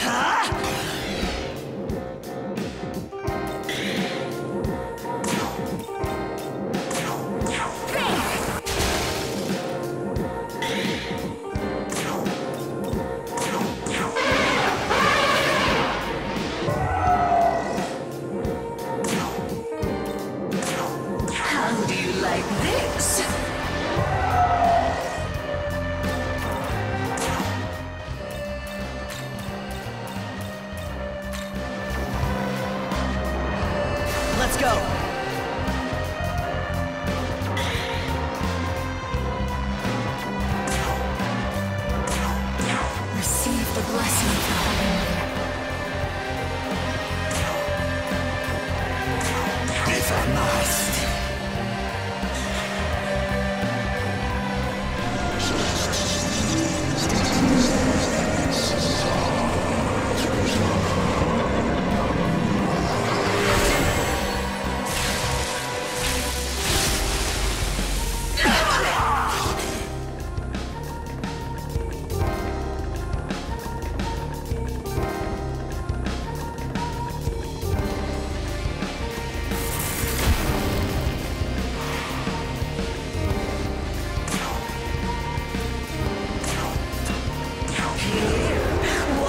Huh? Let's go.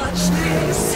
Watch this!